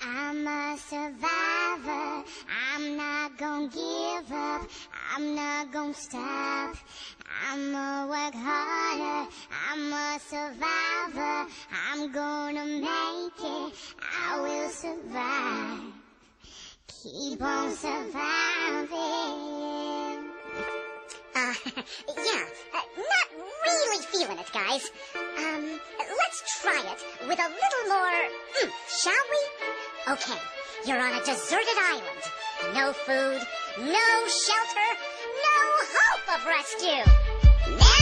I'm a survivor. I'm not gonna give up. I'm not gonna stop. I'ma work harder. I'm a survivor. I'm gonna make it. I will survive. Keep on surviving. Uh, yeah, uh, not really feeling it, guys. Um, let's try it with a little more, mm, shall we? Okay, you're on a deserted island. No food, no shelter, no hope of rescue. Now